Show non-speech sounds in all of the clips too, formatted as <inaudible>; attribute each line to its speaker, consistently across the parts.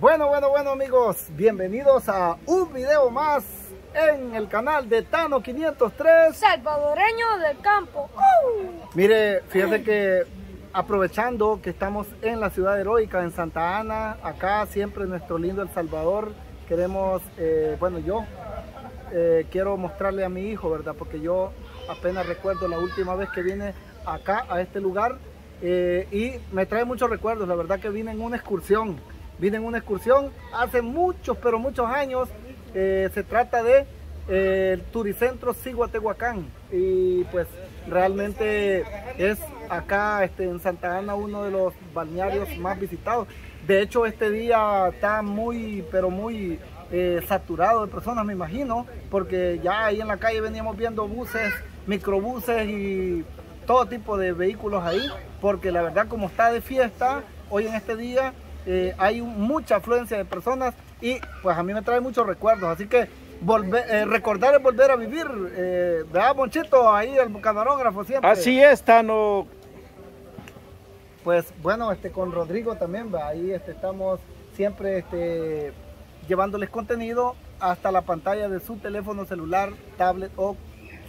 Speaker 1: Bueno, bueno, bueno amigos, bienvenidos a un video más en el canal de Tano 503
Speaker 2: Salvadoreño del campo. ¡Uh!
Speaker 1: Mire, fíjate que aprovechando que estamos en la ciudad heroica, en Santa Ana, acá siempre nuestro lindo El Salvador, queremos, eh, bueno yo eh, quiero mostrarle a mi hijo, ¿verdad? Porque yo apenas recuerdo la última vez que vine acá a este lugar eh, y me trae muchos recuerdos, la verdad que vine en una excursión, vine en una excursión hace muchos, pero muchos años, se trata de el Turicentro Siguatehuacán y pues realmente es acá este, en Santa Ana uno de los balnearios más visitados. De hecho este día está muy, pero muy eh, saturado de personas me imagino, porque ya ahí en la calle veníamos viendo buses, microbuses y todo tipo de vehículos ahí, porque la verdad como está de fiesta, hoy en este día eh, hay mucha afluencia de personas y pues a mí me trae muchos recuerdos, así que volver, eh, recordar es volver a vivir, eh, ¿verdad, Monchito? Ahí el camarógrafo siempre.
Speaker 3: Así es, Tano.
Speaker 1: Pues bueno, este con Rodrigo también, ¿va? ahí este, estamos siempre este, llevándoles contenido hasta la pantalla de su teléfono celular, tablet o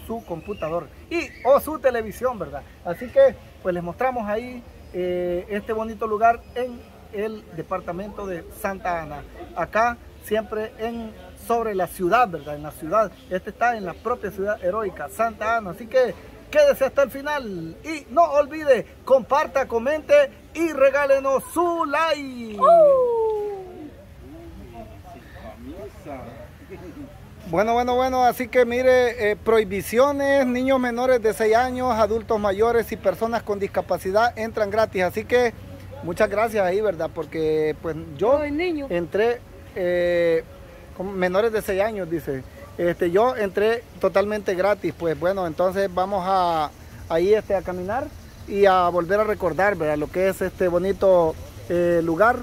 Speaker 1: su computador y o su televisión, ¿verdad? Así que pues les mostramos ahí eh, este bonito lugar en el departamento de Santa Ana. Acá siempre en sobre la ciudad, ¿verdad? En la ciudad. Este está en la propia ciudad heroica, Santa Ana. Así que quédese hasta el final y no olvide, comparta, comente y regálenos su like. Bueno, bueno, bueno, así que mire, eh, prohibiciones, niños menores de 6 años, adultos mayores y personas con discapacidad entran gratis. Así que muchas gracias ahí, ¿verdad? Porque pues yo entré eh, menores de 6 años, dice. Este, yo entré totalmente gratis, pues bueno, entonces vamos a ahí este, a caminar y a volver a recordar, ¿verdad? Lo que es este bonito eh, lugar.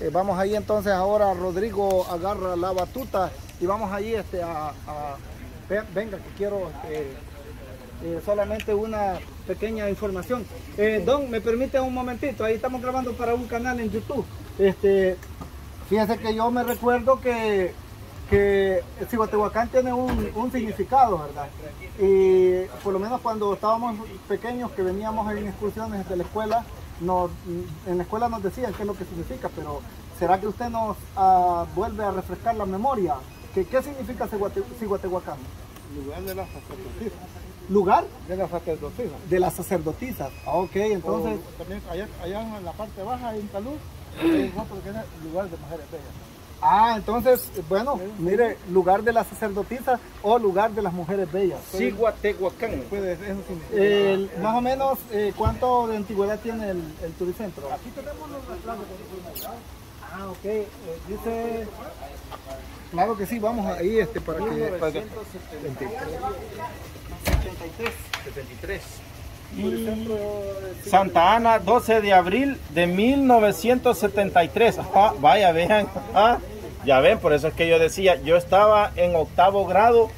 Speaker 1: Eh, vamos ahí entonces ahora, Rodrigo agarra la batuta y vamos ahí este, a, venga que quiero este, solamente una pequeña información. don, me permite un momentito, ahí estamos grabando para un canal en YouTube. Este, Fíjense que yo me recuerdo que, que Cihuatehuacán tiene un, significado, ¿verdad? Y por lo menos cuando estábamos pequeños, que veníamos en excursiones de la escuela, en la escuela nos decían qué es lo que significa, pero ¿será que usted nos ah, vuelve a refrescar la memoria? ¿Qué, qué significa Cihuatehuacán?
Speaker 3: Lugar de las sacerdotisas.
Speaker 1: ¿Lugar?
Speaker 3: De las sacerdotisas.
Speaker 1: De las sacerdotisas. Ah, ok, entonces...
Speaker 3: también allá, allá, en la parte baja hay un talud <clears throat> lugar de mujeres bellas.
Speaker 1: Ah, entonces, bueno, mire, lugar de las sacerdotisas o lugar de las mujeres bellas.
Speaker 3: Siguatehuacán.
Speaker 1: Eh, más o menos, eh, ¿cuánto de antigüedad tiene el, el turicentro?
Speaker 3: Aquí tenemos los retratos de
Speaker 1: Ah, ok. Eh, dice... Claro que sí, vamos ahí este, para que...
Speaker 3: 1973. 73. Santa Ana, 12 de abril de 1973. vaya, vean. ya ven, por eso es que yo decía, yo estaba en octavo grado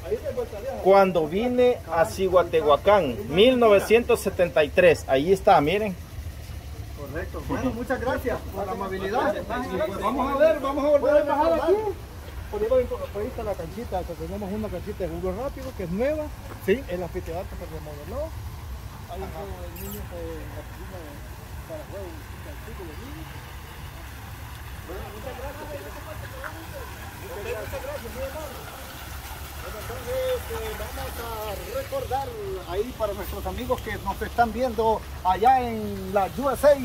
Speaker 3: cuando vine a Cihuatehuacán, 1973. Ahí está, miren.
Speaker 1: Correcto. Bueno, muchas gracias por la amabilidad. vamos a ver, vamos a volver a bajar aquí.
Speaker 3: La canchita, tenemos una canchita de jugo rápido que es nueva. Sí. El anfiteatro se remodeló hay un juego de niños en la piscina para juegos de artículos de niños. Bueno, muchas gracias. Muchas gracias, hermano.
Speaker 1: Entonces eh, vamos a recordar ahí para nuestros amigos que nos están viendo allá en la USA,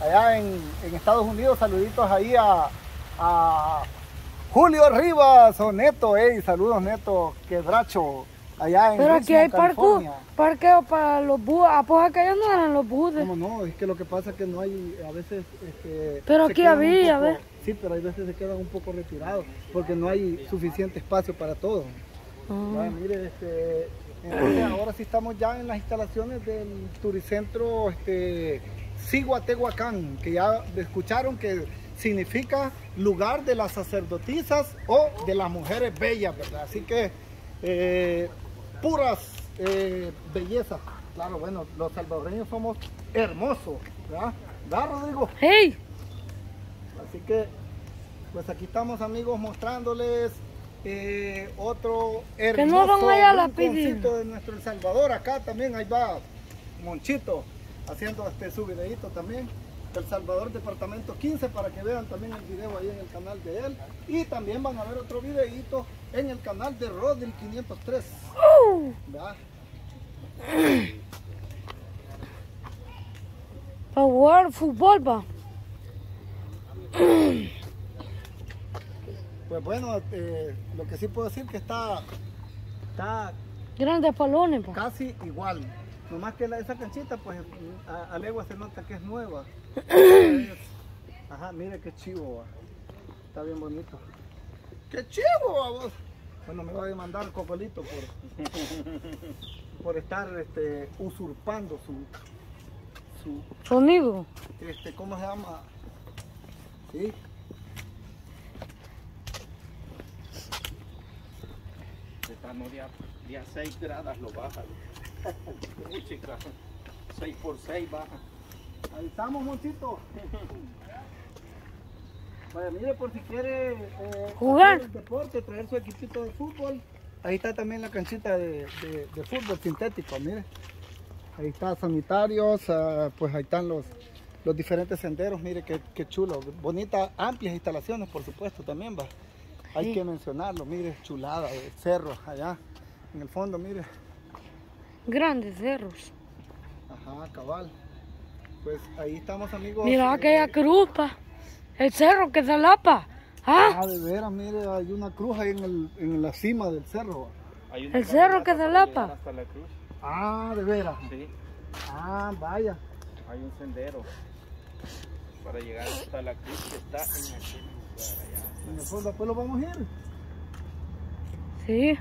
Speaker 1: allá en, en Estados Unidos. Saluditos ahí a, a Julio Rivas o Neto, hey, saludos Neto, quebracho allá en
Speaker 2: Pero aquí hay parque, parqueo para los bus, ¿a pues acá ya no eran los buses.
Speaker 1: No, no, es que lo que pasa es que no hay, a veces... Este,
Speaker 2: pero aquí había, a ver.
Speaker 1: Sí, pero hay veces se quedan un poco retirados porque no hay suficiente espacio para Ah. mire, este, ahora sí estamos ya en las instalaciones del Turicentro este, Siguatehuacán, que ya escucharon que significa lugar de las sacerdotisas o de las mujeres bellas, ¿verdad? Así que eh, puras eh, bellezas. Claro, bueno, los salvadoreños somos hermosos, ¿verdad? ¿Verdad, Rodrigo?
Speaker 2: ¡Hey!
Speaker 1: Así que Pues aquí estamos amigos mostrándoles eh, otro
Speaker 2: Que no
Speaker 1: hermoso
Speaker 2: la
Speaker 1: rinconcito de nuestro El Salvador. Acá también ahí va Monchito haciendo este su videito también. El Salvador Departamento 15 para que vean también el video ahí en el canal de él. Y también van a ver otro videito en el canal de Rodel 503. ¿Verdad?
Speaker 2: Para jugar fútbol, va.
Speaker 1: Pues bueno, eh, lo que sí puedo decir que está, está
Speaker 2: Grandes palones, pa.
Speaker 1: casi igual. Nomás que la, esa canchita, pues a, a legua se nota que es nueva. <clears throat> Ajá, mire qué chivo, va. está bien bonito. ¡Qué chivo, va, vos! Bueno, me va a demandar Cocolito por, por estar este, usurpando su, su,
Speaker 2: Sonido.
Speaker 1: este, ¿cómo se llama? Sí,
Speaker 3: Estamos de a, de a 6 grados lo baja. <laughs> Uy, chica, 6 por 6 baja.
Speaker 1: Ahí estamos, Monchito. Vaya, mire, por si quiere eh,
Speaker 2: Jugar.
Speaker 1: el deporte, traer su equipito de fútbol. Ahí está también la canchita de, de- de fútbol sintético, mire. Ahí está sanitarios, ah, pues ahí están los, los diferentes senderos, mire qué, qué chulo. Bonitas, amplias instalaciones, por supuesto, también va. Hay
Speaker 2: Sí.
Speaker 1: que mencionarlo, mire, chulada, de cerros allá en el fondo, mire.
Speaker 2: Grandes cerros.
Speaker 1: Ajá, cabal. Pues ahí estamos, amigos.
Speaker 2: Mira
Speaker 1: eh,
Speaker 2: aquella cruz, pa. El cerro que se lapa. ¿Ah?
Speaker 1: Ah, de veras, mire, hay una cruz ahí en, el- en la cima del cerro.
Speaker 3: Hay una
Speaker 2: El cerro que se lapa.
Speaker 3: Hasta la cruz.
Speaker 1: Ah, de veras.
Speaker 3: Sí,
Speaker 1: Ah, vaya.
Speaker 3: hay un sendero para llegar hasta la cruz que está en aquel
Speaker 1: el fondo, después lo vamos a ir.
Speaker 2: Sí.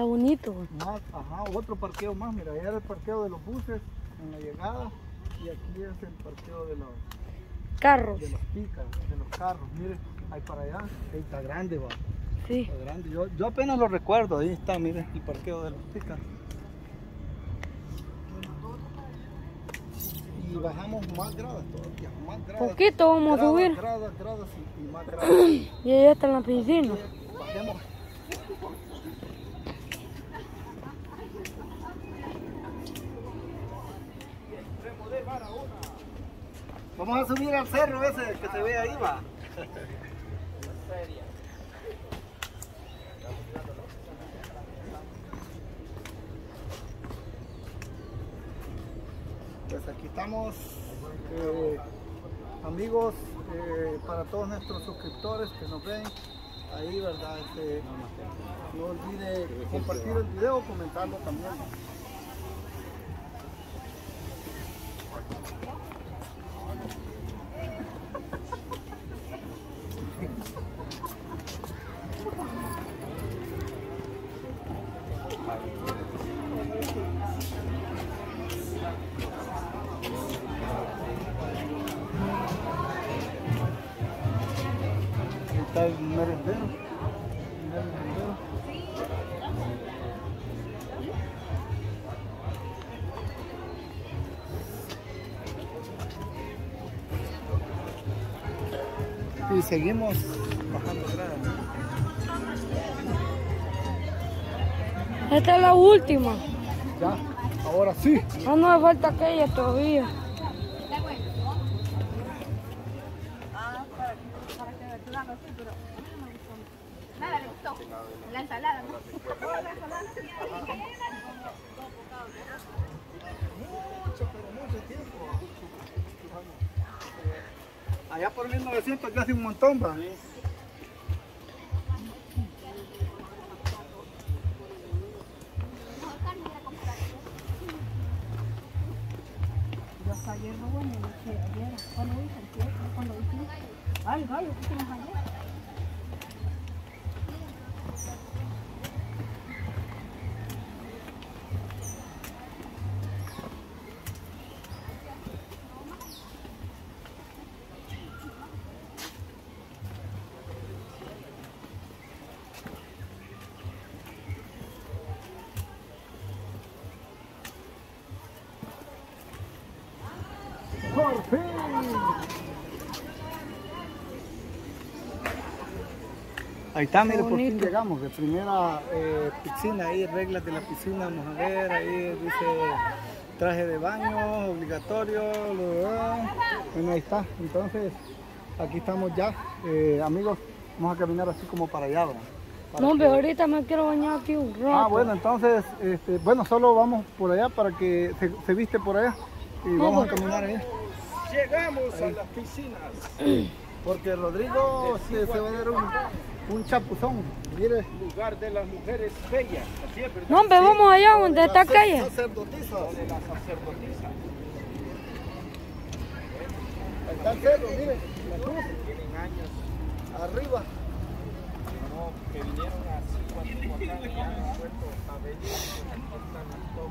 Speaker 2: Está bonito. güey.
Speaker 1: Más, ajá, otro parqueo más. Mira, allá era el parqueo de los buses en la llegada. Y aquí es el parqueo de los,
Speaker 2: Carros.
Speaker 1: de los picas, de los carros. Mire, ahí para allá. Ahí está grande, va.
Speaker 2: Sí.
Speaker 1: Está grande. Yo, yo apenas lo recuerdo. Ahí está, mire, el parqueo de los picas. Y bajamos más gradas todavía, más gradas.
Speaker 2: Poquito vamos a subir.
Speaker 1: Gradas, gradas y, y más <clears throat> gradas.
Speaker 2: Y ella está en la piscina.
Speaker 1: Bajemos. Vamos a subir al cerro ese que se ve ahí, va. Pues aquí estamos, eh, amigos, eh, para todos nuestros suscriptores que nos ven ahí, ¿verdad? Este, no olvide compartir el video, comentarlo también. Merendero. el merendero. Y seguimos bajando gradas.
Speaker 2: Esta es la última.
Speaker 1: Ya, ahora sí.
Speaker 2: Ah, no me falta aquella todavía.
Speaker 4: Nada le gustó. La ensalada. ¿no?
Speaker 1: Mucho, pero mucho tiempo. Allá por 1900 ya hace un montón, va.
Speaker 4: Yo
Speaker 1: Ahí está, mire, por fin llegamos. De primera eh, piscina, ahí reglas de la piscina, vamos a ver, ahí dice traje de baño, obligatorio, lo- bueno, ahí está. Entonces, aquí estamos ya. Eh, amigos, vamos a caminar así como para allá, ¿verdad? Para
Speaker 2: No,
Speaker 1: que-
Speaker 2: pero ahorita me quiero bañar aquí un rato.
Speaker 1: Ah, bueno, entonces, este, bueno, solo vamos por allá para que se, se viste por allá y vamos a caminar allá.
Speaker 3: Llegamos a las piscinas.
Speaker 1: Porque Rodrigo se, se va a dar un, un chapuzón. Mire.
Speaker 3: Lugar de las mujeres bellas. Así es, ¿verdad?
Speaker 2: No, hombre, vamos allá donde está
Speaker 1: Sacer-
Speaker 2: calle.
Speaker 1: Sacerdotisa.
Speaker 3: De la sacerdotisa.
Speaker 1: Ahí está el cerro, mire. La cruz.
Speaker 3: Tienen años.
Speaker 1: Arriba.
Speaker 3: No, que vinieron así cuando y han las dos.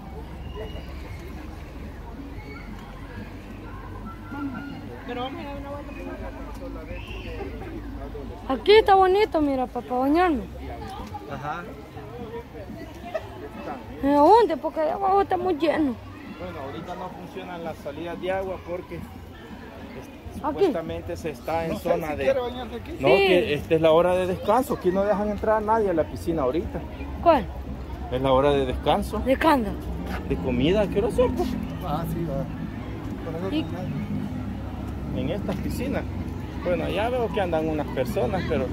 Speaker 3: Pero vamos a dar una vuelta primero.
Speaker 2: Aquí está bonito, mira, para, para bañarme.
Speaker 1: Ajá.
Speaker 2: ¿En dónde? Porque allá abajo está muy lleno.
Speaker 3: Bueno, ahorita no funcionan las salidas de agua porque
Speaker 2: Aquí.
Speaker 3: supuestamente se está en
Speaker 1: No
Speaker 3: zona
Speaker 1: si
Speaker 3: de...
Speaker 1: aquí.
Speaker 3: No,
Speaker 2: Sí.
Speaker 3: que esta es la hora de descanso. Aquí no dejan entrar a nadie a la piscina ahorita.
Speaker 2: ¿Cuál?
Speaker 3: Es la hora de descanso,
Speaker 2: De canda.
Speaker 3: de comida. ¿Qué hora son? pues?
Speaker 1: Ah, sí, va. Por eso
Speaker 2: Y-
Speaker 3: En estas piscinas. Bueno, ya veo que andan unas personas, pero...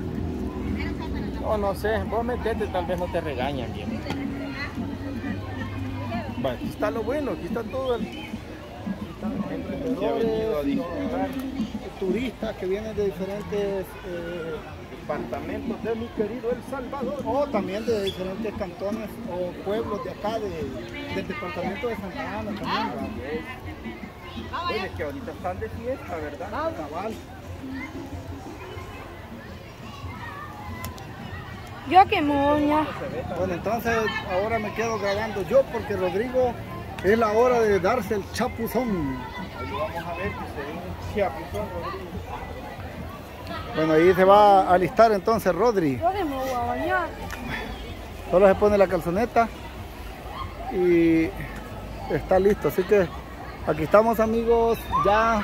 Speaker 3: No, no sé. Vos metete, tal vez no te regañan bien. Va, aquí está lo bueno. Aquí está todo el... Que ha venido a disfrutar.
Speaker 1: turistas que vienen de diferentes eh,
Speaker 3: Departamentos de mi querido El Salvador.
Speaker 1: o también de diferentes cantones o pueblos de acá de, del departamento de Santa Ana también.
Speaker 3: que ahorita están de fiesta, ¿verdad?
Speaker 1: Ah, cabal.
Speaker 2: Yo aquí me voy a bañar.
Speaker 1: Bueno, entonces ahora me quedo grabando yo porque Rodrigo es la hora de darse el chapuzón.
Speaker 3: Ahí vamos a ver que se ve un chiapuzón, Rodrigo.
Speaker 1: Bueno, ahí se va a alistar entonces Rodri.
Speaker 2: Yo aquí me voy a bañar.
Speaker 1: Solo se pone la calzoneta y está listo. Así que aquí estamos amigos ya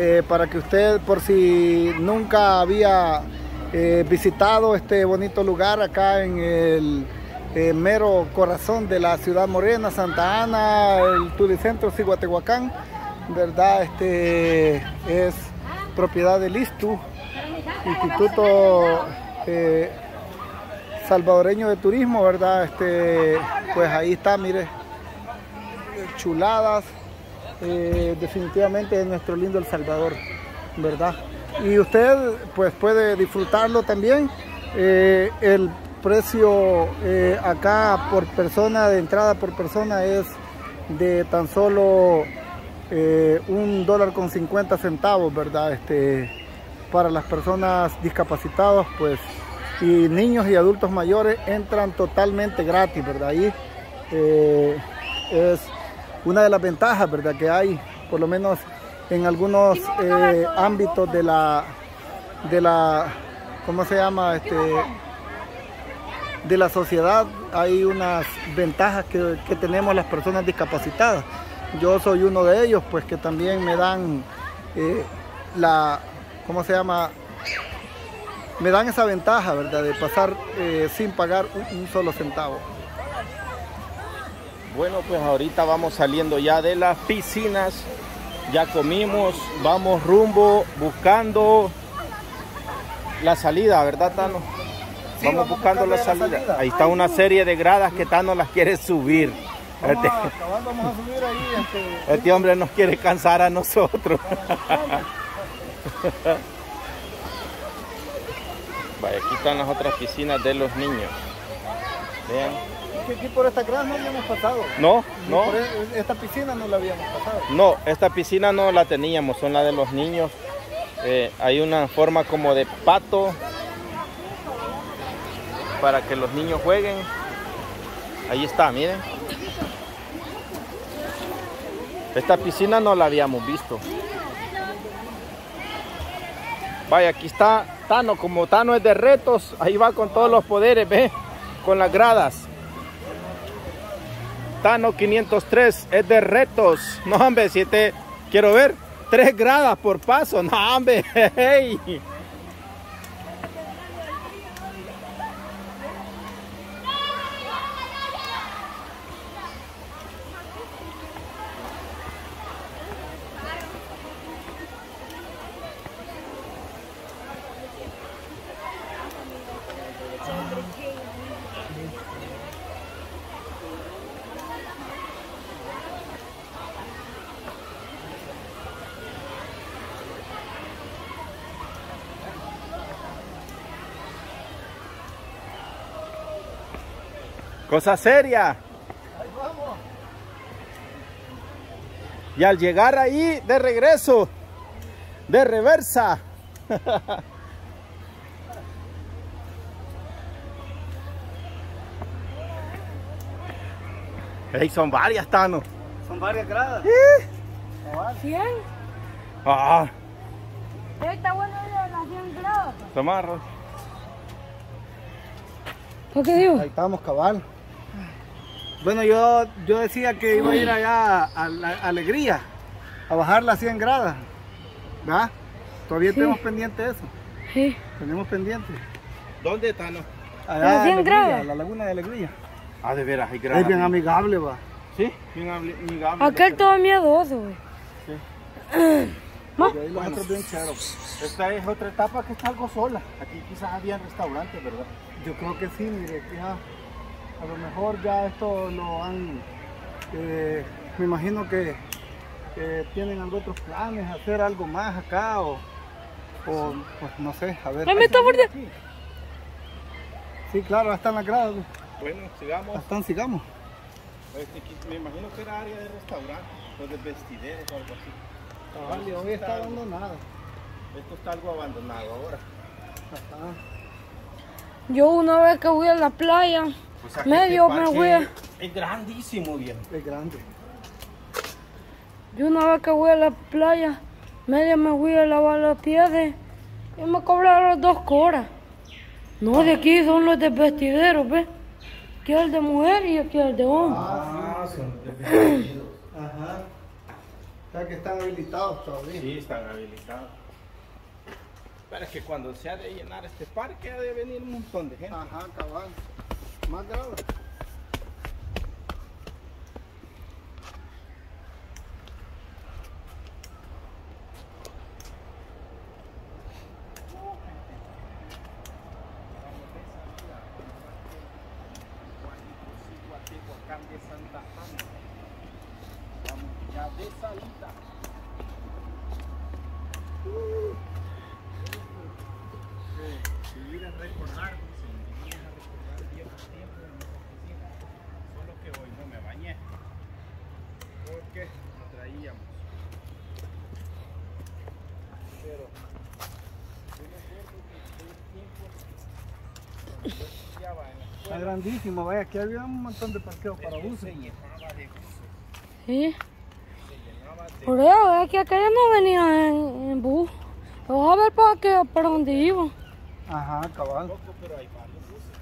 Speaker 1: eh, para que usted por si nunca había eh, visitado este bonito lugar acá en el eh, mero corazón de la ciudad morena, Santa Ana, el Turicentro Ciguatehuacán, ¿verdad? Este es propiedad del ISTU, Instituto Salvadoreño de Turismo, ¿verdad? Este, pues ahí está, mire, chuladas, eh, definitivamente de nuestro lindo El Salvador, ¿verdad? Y usted pues puede disfrutarlo también. Eh, el precio eh, acá por persona, de entrada por persona es de tan solo un dólar con 50 centavos, ¿verdad? Este, para las personas discapacitadas, pues, y niños y adultos mayores entran totalmente gratis, ¿verdad? Ahí es una de las ventajas, ¿verdad? Que hay, por lo menos en algunos eh, ámbitos de la, de la, ¿cómo se llama? Este, de la sociedad hay unas ventajas que, que tenemos las personas discapacitadas. Yo soy uno de ellos, pues que también me dan eh, la, ¿cómo se llama? Me dan esa ventaja, ¿verdad? De pasar eh, sin pagar un, un solo centavo.
Speaker 3: Bueno, pues ahorita vamos saliendo ya de las piscinas. Ya comimos, vamos rumbo buscando la salida, ¿verdad, Tano?
Speaker 1: Sí,
Speaker 3: vamos,
Speaker 1: vamos
Speaker 3: buscando la
Speaker 1: salida.
Speaker 3: Ahí está una serie de gradas que Tano las quiere subir.
Speaker 1: Vamos
Speaker 3: Este,
Speaker 1: a, cabal, vamos a subir ahí. Este,
Speaker 3: este hombre nos quiere cansar a nosotros. <laughs> Vaya, aquí están las otras piscinas de los niños. Vean.
Speaker 1: Que aquí por esta gran no habíamos pasado.
Speaker 3: No,
Speaker 1: Ni
Speaker 3: no.
Speaker 1: por e- esta piscina no la habíamos pasado.
Speaker 3: No, esta piscina no la teníamos, son la de los niños. Eh, hay una forma como de pato para que los niños jueguen. Ahí está, miren. Esta piscina no la habíamos visto. Vaya, aquí está Tano. Como Tano es de retos, ahí va con todos los poderes, ve, con las gradas. Tano 503 es de retos. No, hombre, si este, Quiero ver. Tres gradas por paso. No, hombre. <laughs> hey. Cosa seria. Y al llegar ahí de regreso, de reversa. <laughs> Hey, son varias, Tano.
Speaker 1: Son varias gradas.
Speaker 2: ¿Cien?
Speaker 3: Ah,
Speaker 2: Está bueno las 100 grados.
Speaker 3: toma, Ro-
Speaker 2: ¿Por qué digo?
Speaker 1: Ahí estamos, cabal. Bueno, yo, yo decía que iba a ir allá a, la Alegría, a bajar las 100 gradas. ¿Verdad? Todavía
Speaker 2: Sí.
Speaker 1: tenemos pendiente eso.
Speaker 2: Sí.
Speaker 1: Tenemos pendiente.
Speaker 3: ¿Dónde, Tano?
Speaker 1: Allá
Speaker 2: ¿Las 100
Speaker 1: Alegría,
Speaker 2: gradas?
Speaker 1: La laguna de Alegría.
Speaker 3: Ah, de veras, hay
Speaker 1: Es
Speaker 3: gradas.
Speaker 1: bien amigable, va.
Speaker 3: Sí, bien amigable.
Speaker 2: Aquel todo miedoso, güey.
Speaker 1: Y ahí los otros bien.
Speaker 3: Esta es otra etapa que está algo sola. Aquí quizás había restaurantes, ¿verdad?
Speaker 1: Yo creo que sí, mire, ya, a lo mejor ya esto lo han, eh, me imagino que, tienen algunos otros planes, hacer algo más acá o, o pues no sé, a ver.
Speaker 2: Ay, me está mordiendo.
Speaker 1: Sí, claro, están las gradas,
Speaker 3: Bueno, sigamos.
Speaker 1: están, sigamos.
Speaker 3: Este, aquí me imagino que era área de restaurante, o de vestideros o algo así.
Speaker 1: Vale, hoy está abandonada.
Speaker 3: Esto está algo abandonado ahora.
Speaker 1: Ajá.
Speaker 2: Yo una vez que fui a la playa,
Speaker 3: O sea, que
Speaker 2: medio
Speaker 3: este
Speaker 2: me a-
Speaker 3: Es grandísimo, bien.
Speaker 1: Es grande.
Speaker 2: yo una vez que fui a la playa, medio me fui a lavar los pies de- y me cobraron dos coras. No, de aquí son los de vestideros, ¿ves? Aquí el de mujer y aquí el de hombre.
Speaker 3: Ah, son <clears throat> vestidos.
Speaker 1: Ajá. O sea que están habilitados todavía.
Speaker 3: Sí, están habilitados. Pero es que cuando se ha de llenar este parque ha de venir un montón de gente.
Speaker 1: Ajá, cabal. Más gradas.
Speaker 3: Tehuacán de Santa Ana. Vamos ya de salida. Si vienes a recordar, dicen, si vienes a recordar viejos tiempos en nuestra oficina, solo que hoy no me bañé. Porque no traíamos. Pero yo me acuerdo que estudiaba en la
Speaker 1: Está
Speaker 3: escuela,
Speaker 1: grandísimo, vaya, aquí había un montón de parqueos para buses.
Speaker 3: se llenaba de buses,
Speaker 2: Sí.
Speaker 3: se llenaba de
Speaker 2: Por eso es que aquella no venía en, en bus. Vamos a ver para, qué, para dónde iba.
Speaker 1: Ajá, cabal.
Speaker 3: poco, pero hay varios buses.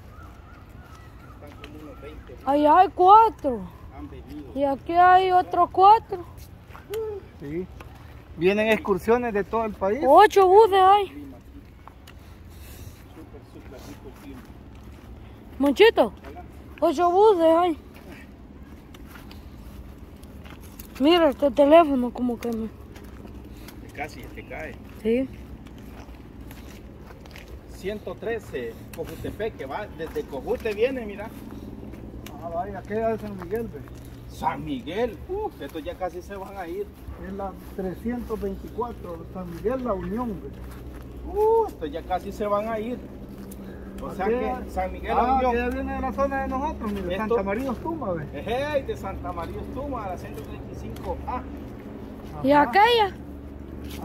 Speaker 3: Están como unos 20 buses
Speaker 2: Allá hay cuatro.
Speaker 3: Han venido.
Speaker 2: Y aquí hay otros cuatro.
Speaker 1: Sí. Vienen excursiones de todo el país.
Speaker 2: Ocho buses hay. Monchito, ocho buses hay. Mira este teléfono como que me...
Speaker 3: Casi te cae.
Speaker 2: Sí.
Speaker 3: 113, Cojutepec, que va desde Cojute viene, mira.
Speaker 1: Ah, vaya, de San Miguel, ve.
Speaker 3: San Miguel, uh, estos ya casi se van a ir.
Speaker 1: Es la 324, San Miguel La Unión, ve.
Speaker 3: Uh, estos ya casi se van a ir. O sea que San Miguel
Speaker 1: ah,
Speaker 3: Unión.
Speaker 1: aquella viene de la zona de nosotros, mire,
Speaker 3: Esto-
Speaker 1: Santa María Ostuma, ve.
Speaker 3: Ejé, de Santa María Estuma a la 135A.
Speaker 2: ¿Y aquella?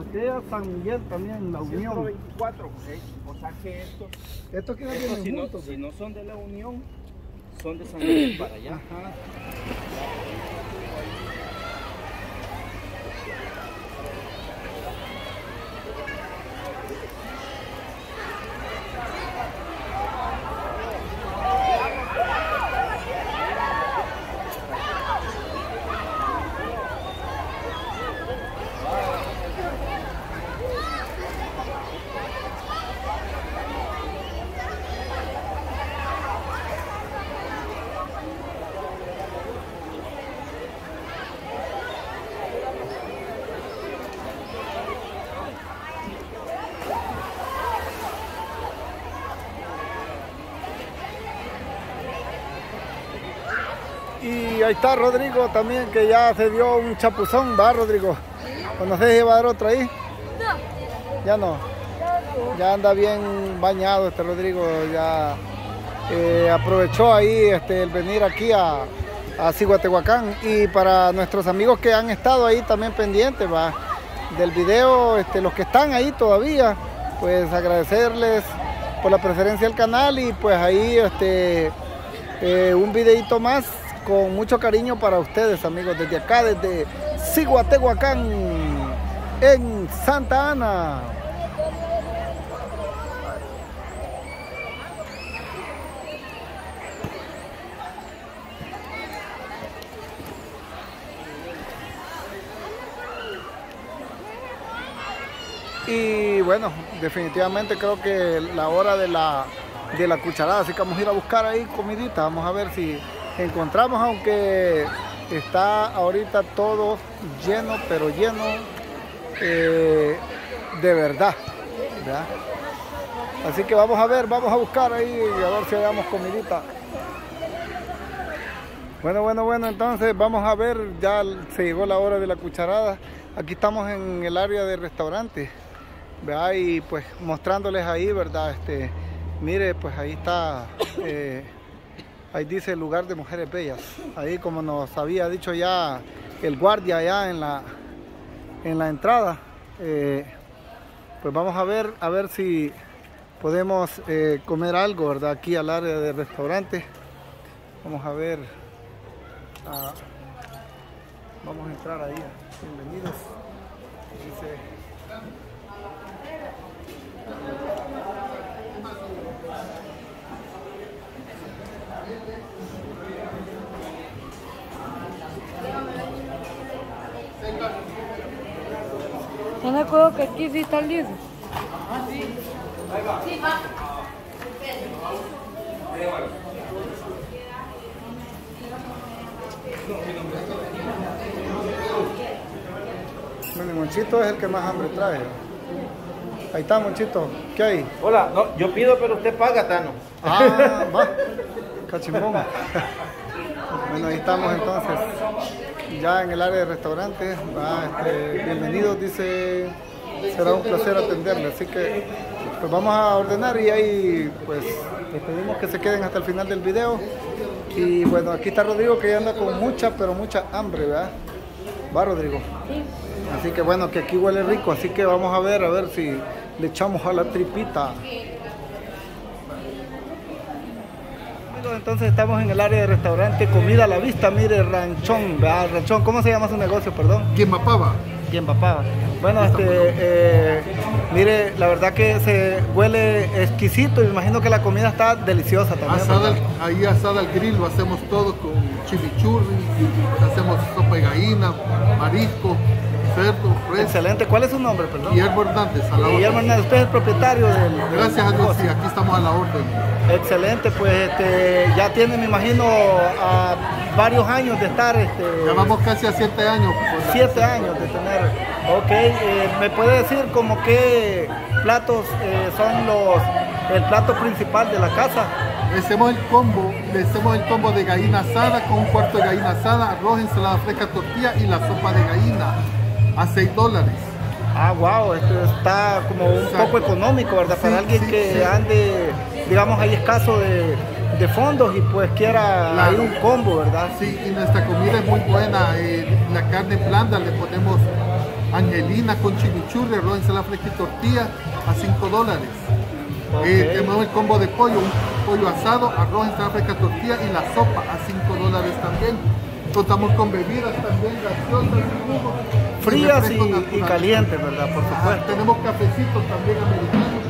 Speaker 1: Aquella San Miguel también, La Unión.
Speaker 3: 124. ey, O sea que estos,
Speaker 1: Estos que no
Speaker 3: estos
Speaker 1: vienen
Speaker 3: si, no,
Speaker 1: juntos,
Speaker 3: si no son de la Unión, son de San Miguel para allá.
Speaker 1: Ajá. Y ahí está Rodrigo también, que ya se dio un chapuzón, ¿va Rodrigo? ¿Conoces llevar otro ahí? No. Ya no. Ya anda bien bañado este Rodrigo, ya eh, aprovechó ahí este, el venir aquí a, a Ciguatehuacán. Y para nuestros amigos que han estado ahí también pendientes, va del video, este, los que están ahí todavía, pues agradecerles por la preferencia del canal y pues ahí este, eh, un videito más con mucho cariño para ustedes amigos, desde acá, desde Ciguatehuacán, en Santa Ana. Y bueno, definitivamente creo que la hora de la, de la cucharada, así que vamos a ir a buscar ahí comidita, vamos a ver si encontramos, aunque está ahorita todo lleno, pero lleno eh, de verdad. Así que vamos a ver, vamos a buscar ahí a ver si hallamos comidita. Bueno, bueno, bueno, entonces vamos a ver, ya se llegó la hora de la cucharada. Aquí estamos en el área de restaurante. ¿verdad? Y pues mostrándoles ahí, ¿verdad? Este, mire, pues ahí está, eh, ahí dice lugar de mujeres bellas. Ahí como nos había dicho ya el guardia allá en la, en la entrada. Eh, pues vamos a ver, a ver si podemos eh, comer algo, ¿verdad? Aquí al área de restaurante. Vamos a ver. ah, vamos a entrar ahí. Bienvenidos.
Speaker 2: Yo me acuerdo que aquí sí está liso.
Speaker 1: Bueno, Monchito es el que más hambre trae. Ahí está, Monchito. ¿Qué hay?
Speaker 3: Hola, no, yo pido, pero usted paga, Tano.
Speaker 1: Ah, va. <laughs> Cachimbón. Bueno, estamos entonces. Ya en el área de restaurantes. Este, bienvenidos, dice. Será un placer atenderle. Así que pues vamos a ordenar y ahí pues les pedimos que se queden hasta el final del video. Y bueno, aquí está Rodrigo que ya anda con mucha, pero mucha hambre, ¿verdad? Va, Rodrigo. Así que bueno, que aquí huele rico, así que vamos a ver, a ver si le echamos a la tripita. Amigos, Entonces estamos en el área de restaurante, comida a la vista, mire, ranchón, ¿verdad? Ranchón, ¿cómo se llama su negocio, perdón?
Speaker 5: Quimapaba.
Speaker 1: Bien, papá. Bueno, este, eh, mire, la verdad que se huele exquisito y me imagino que la comida está deliciosa también.
Speaker 5: Asada, ahí asada al grill, lo hacemos todo con chimichurri, hacemos sopa de gallina, marisco, cerdo.
Speaker 1: Excelente. ¿Cuál es su nombre, perdón?
Speaker 5: Guillermo Hernández, a la
Speaker 1: Guillermo
Speaker 5: orden.
Speaker 1: Hernández, usted es el propietario del, del
Speaker 5: Gracias a Dios, sí, aquí estamos a la orden.
Speaker 1: Excelente, pues este, ya tiene, me imagino, a varios años de estar, este,
Speaker 5: Ya vamos casi a siete años. pues,
Speaker 1: siete años de tener. Ok, eh, ¿me puede decir como qué platos eh, son los, el plato principal de la casa?
Speaker 5: Le hacemos el combo, le hacemos el combo de gallina asada con un cuarto de gallina asada, arroz, ensalada fresca, tortilla y la sopa de gallina a 6 dólares.
Speaker 1: Ah, wow, esto está como un
Speaker 5: Exacto.
Speaker 1: poco económico, ¿verdad? Para
Speaker 5: Sí,
Speaker 1: alguien
Speaker 5: sí,
Speaker 1: que
Speaker 5: sí.
Speaker 1: ande, digamos, ahí escaso de, de fondos y pues quiera
Speaker 5: Claro.
Speaker 1: un combo, ¿verdad?
Speaker 5: Sí, y nuestra comida es muy buena. eh, la carne blanda le ponemos angelina con chimichurri, arroz, ensalada fresca y tortilla a 5 dólares. Eh, tenemos el combo de pollo, un pollo asado, arroz, ensalada fresca, tortilla y la sopa a 5 dólares también. Contamos con bebidas también gaseosas jugos.
Speaker 1: Frías y, y calientes, ¿verdad? Por supuesto.
Speaker 5: tenemos cafecitos también americanos.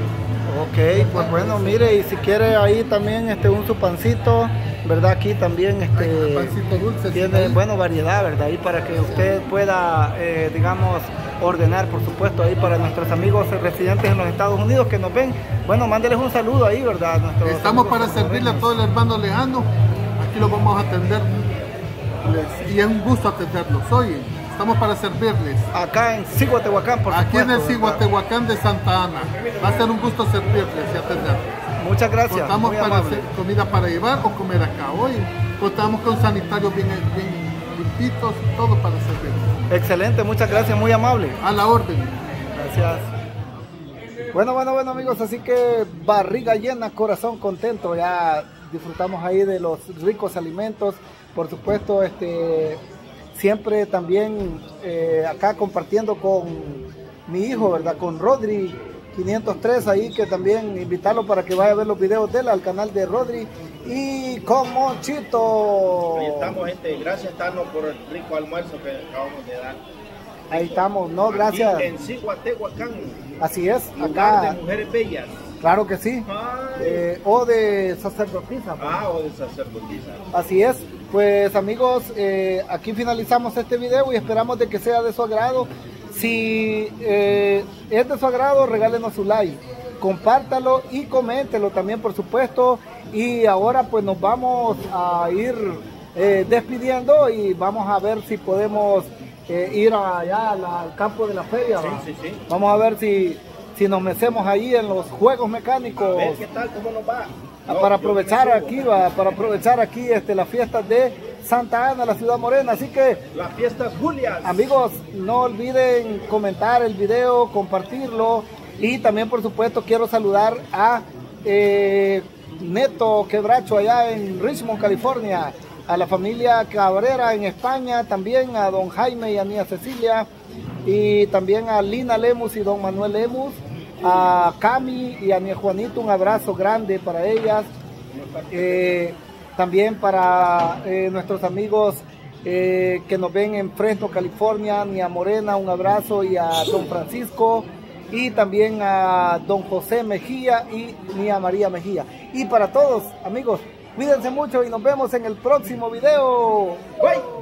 Speaker 1: Ok, pues bueno, mire, y si quiere ahí también este, un su pancito, ¿verdad? Aquí también este,
Speaker 5: dulce.
Speaker 1: tiene,
Speaker 5: sí.
Speaker 1: bueno, variedad, ¿verdad? Ahí para que usted pueda, eh, digamos, ordenar, por supuesto, ahí para nuestros amigos residentes en los Estados Unidos que nos ven. Bueno, mándeles un saludo ahí, ¿verdad? Nuestros
Speaker 5: Estamos para servirle a todo el hermano lejano. Aquí lo vamos a atender. Y es un gusto atenderlos. Oye, estamos para servirles.
Speaker 1: Acá en Ciguatehuacán, por
Speaker 5: Aquí en el. Ciguatehuacán de Santa Ana. Va a ser un gusto servirles y atenderles.
Speaker 1: Muchas gracias.
Speaker 5: Contamos
Speaker 1: muy
Speaker 5: para hacer comida para llevar o comer acá. Oye, Contamos con sanitarios bien, bien limpitos, todo para servir.
Speaker 1: Excelente, muchas gracias, muy amable.
Speaker 5: A la orden.
Speaker 1: Gracias. Bueno, bueno, bueno amigos, así que barriga llena, corazón contento, ya disfrutamos ahí de los ricos alimentos, por supuesto, este, siempre también eh, acá compartiendo con mi hijo, ¿verdad? Con Rodri 503 ahí, que también invitarlo para que vaya a ver los videos de él al canal de Rodri y con Monchito.
Speaker 3: Ahí estamos, gente. Gracias, Tano, por el rico almuerzo que acabamos de dar.
Speaker 1: Ahí estamos, no, gracias.
Speaker 3: En Ciguatehuacán,
Speaker 1: Así es,
Speaker 3: lugar
Speaker 1: acá,
Speaker 3: de mujeres bellas.
Speaker 1: claro que sí. Eh, o de sacerdotisa.
Speaker 3: Ah, o de sacerdotisa.
Speaker 1: Así es. Pues amigos, eh, aquí finalizamos este video y esperamos de que sea de su agrado. Si eh, es de su agrado, regálenos su like, compártalo y coméntelo también, por supuesto. Y ahora pues nos vamos a ir eh, despidiendo y vamos a ver si podemos ir allá al campo de la feria. ¿va?
Speaker 3: sí, sí.
Speaker 1: Vamos a ver si, si nos mecemos ahí en los juegos mecánicos.
Speaker 3: A ver qué tal, cómo nos va.
Speaker 1: Ah,
Speaker 3: No,
Speaker 1: para aprovechar aquí, va, para aprovechar aquí este, las fiestas de Santa Ana, la ciudad morena. Así que,
Speaker 3: Las fiestas Julias.
Speaker 1: amigos, no olviden comentar el video, compartirlo. Y también, por supuesto, quiero saludar a eh, Neto Quebracho allá en Richmond, California. A la familia Cabrera en España, también a don Jaime y a Nia Cecilia. Y también a Lina Lemus y don Manuel Lemus. A Cami y a mi Juanito, un abrazo grande para ellas. Eh, también para eh, nuestros amigos eh, que nos ven en Fresno, California, Nia Morena, un abrazo y a don Francisco y también a don José Mejía y Nia María Mejía. Y para todos, amigos, cuídense mucho y nos vemos en el próximo video.
Speaker 3: Bye.